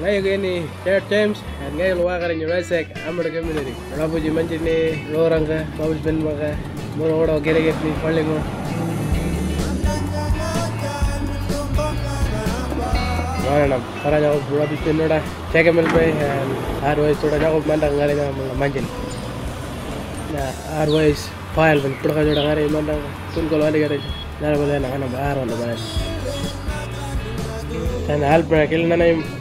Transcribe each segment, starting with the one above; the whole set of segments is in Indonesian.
Ngayon gini, Jared James, at ngayon luwa ka rin yung Resek, Community. Rabu ji manchi ni lorang ka, babus ben maka, muro odo gere get ni paling mo. Mana para jago rabu ben noda, cek mel pe, otherwise thoda jago mandang ngare na mga manjin. Na otherwise file ben pura ka joda ngare mandang tun ko wali gare. Nara boleh na kana bahar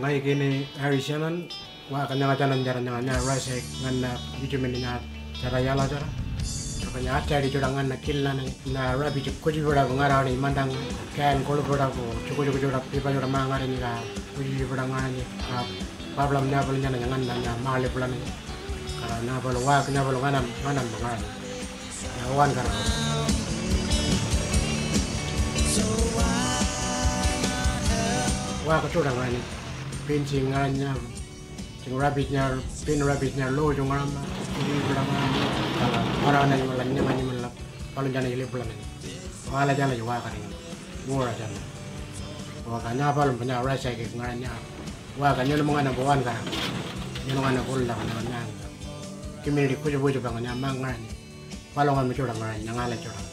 ngai kini hari sianan wa kanya kacanan jaran jangan nya rice ngan vitamin nya cara yala cara. Kanya acha di jodan ngan kill na na rabi ju ko ju bada ngara ni mandang kan ko lu bada ko ju ko ju jodan pipa jodan ma ngara ni ga ko ju bada ngara ni ka problem nya bal nya na ngan na nya ma le bulan ni kala na bal wa kanya bal ngana ngana ngara ya wan kara wa ko jodan ngara ni pin sing ngarannya sing rabbitnya pin rabbitnya lo jong ngaram ini bilang kalau orang yang melannya mani melap kalau jangan ile bulan ini wala jangan juga kan ini murah jangan wah kanya apa lu punya rasa kayak ngarannya wah kanya lu mengana bawan kan ini mengana kulla kan nang kimi di kujo kujo bang nyamang ngarannya kalau nggak mencuri ngarannya ngala curang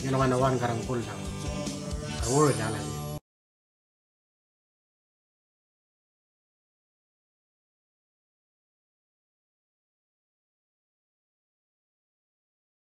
ini mengana wan karang kulla kau jalan